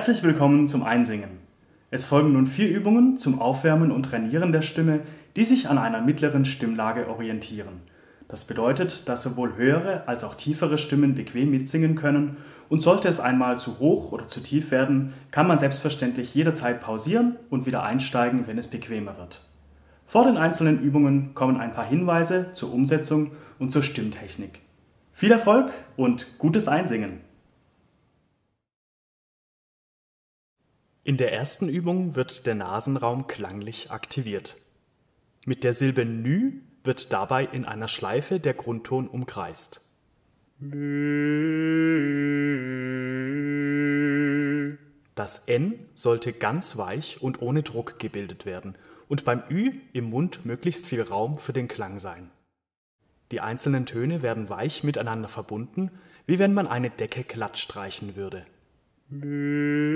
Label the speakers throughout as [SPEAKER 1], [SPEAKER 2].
[SPEAKER 1] Herzlich willkommen zum Einsingen. Es folgen nun vier Übungen zum Aufwärmen und Trainieren der Stimme, die sich an einer mittleren Stimmlage orientieren. Das bedeutet, dass sowohl höhere als auch tiefere Stimmen bequem mitsingen können und sollte es einmal zu hoch oder zu tief werden, kann man selbstverständlich jederzeit pausieren und wieder einsteigen, wenn es bequemer wird. Vor den einzelnen Übungen kommen ein paar Hinweise zur Umsetzung und zur Stimmtechnik. Viel Erfolg und gutes Einsingen! In der ersten Übung wird der Nasenraum klanglich aktiviert. Mit der Silbe Nü wird dabei in einer Schleife der Grundton umkreist. Das N sollte ganz weich und ohne Druck gebildet werden und beim Ü im Mund möglichst viel Raum für den Klang sein. Die einzelnen Töne werden weich miteinander verbunden, wie wenn man eine Decke glatt streichen würde. Mm-hmm.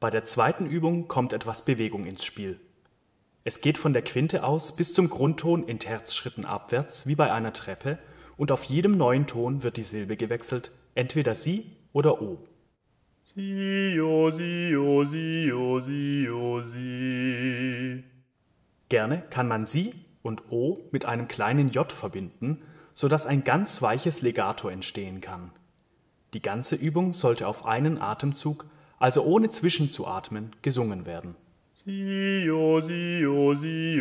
[SPEAKER 1] Bei der zweiten Übung kommt etwas Bewegung ins Spiel. Es geht von der Quinte aus bis zum Grundton in Terzschritten abwärts wie bei einer Treppe und auf jedem neuen Ton wird die Silbe gewechselt, entweder Si oder O. Si, o, si, o, si, o, si, o, si. Gerne kann man Si und O mit einem kleinen J verbinden, sodass ein ganz weiches Legato entstehen kann. Die ganze Übung sollte auf einen Atemzug also ohne zwischenzuatmen, gesungen werden. Si, o, si, o, si,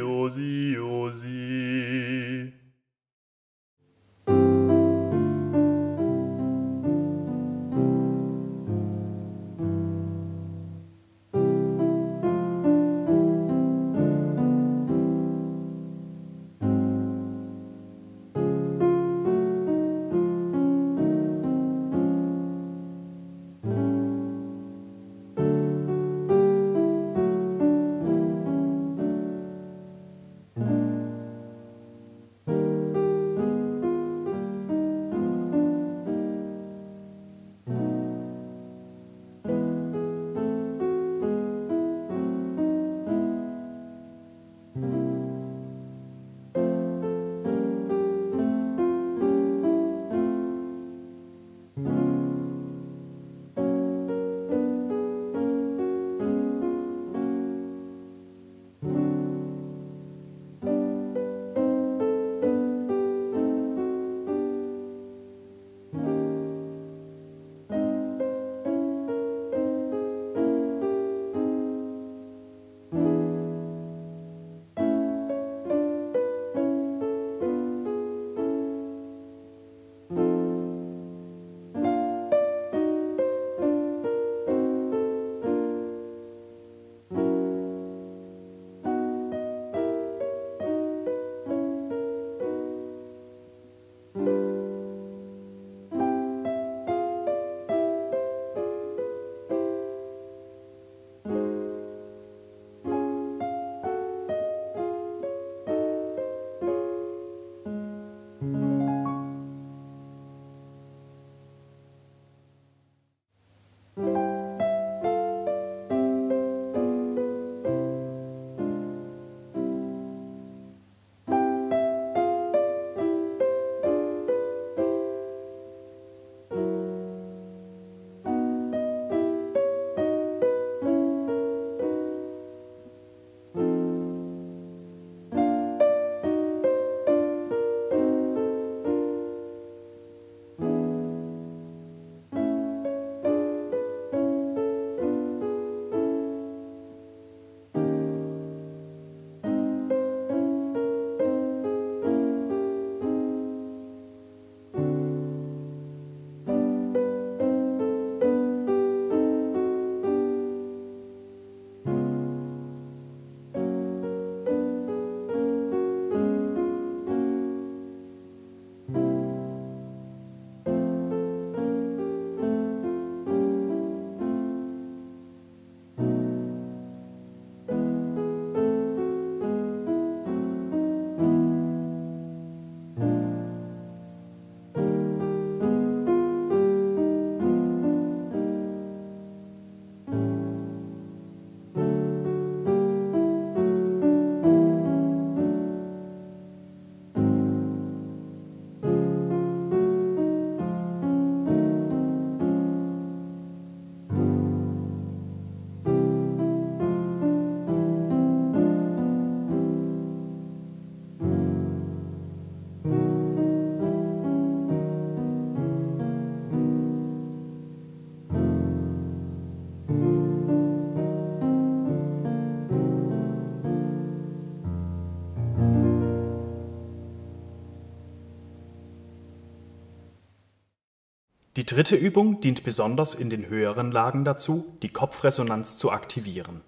[SPEAKER 1] Die dritte Übung dient besonders in den höheren Lagen dazu, die Kopfresonanz zu aktivieren.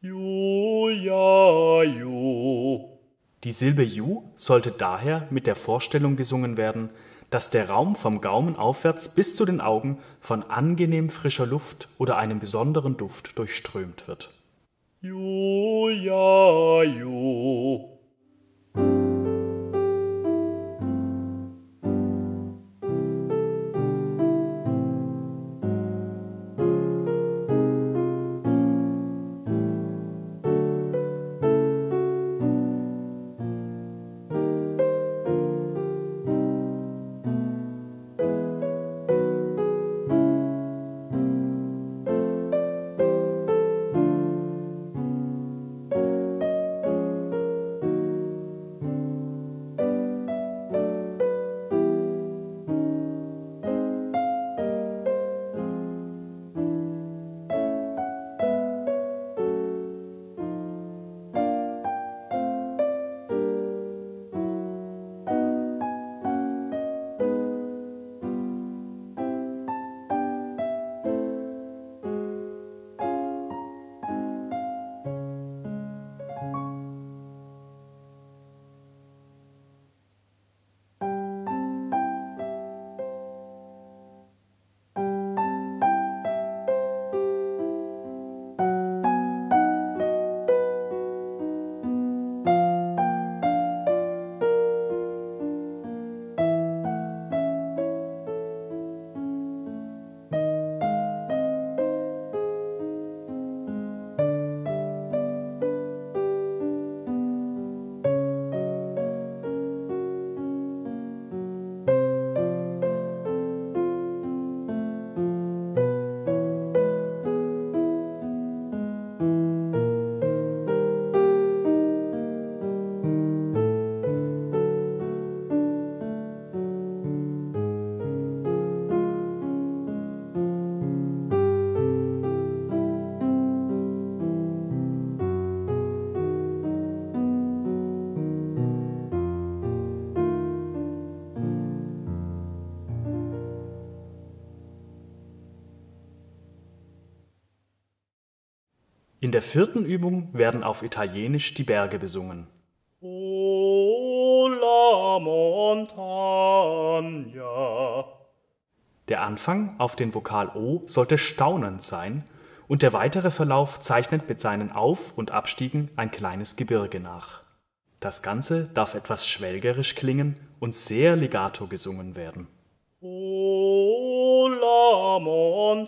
[SPEAKER 2] Ju, ja, ju.
[SPEAKER 1] Die Silbe Ju sollte daher mit der Vorstellung gesungen werden, dass der Raum vom Gaumen aufwärts bis zu den Augen von angenehm frischer Luft oder einem besonderen Duft durchströmt wird.
[SPEAKER 2] Ju, ja, ju.
[SPEAKER 1] In der vierten Übung werden auf Italienisch die Berge besungen.
[SPEAKER 2] O la montagna.
[SPEAKER 1] Der Anfang auf den Vokal O sollte staunend sein und der weitere Verlauf zeichnet mit seinen Auf- und Abstiegen ein kleines Gebirge nach. Das Ganze darf etwas schwelgerisch klingen und sehr legato gesungen werden.
[SPEAKER 2] O la montagna.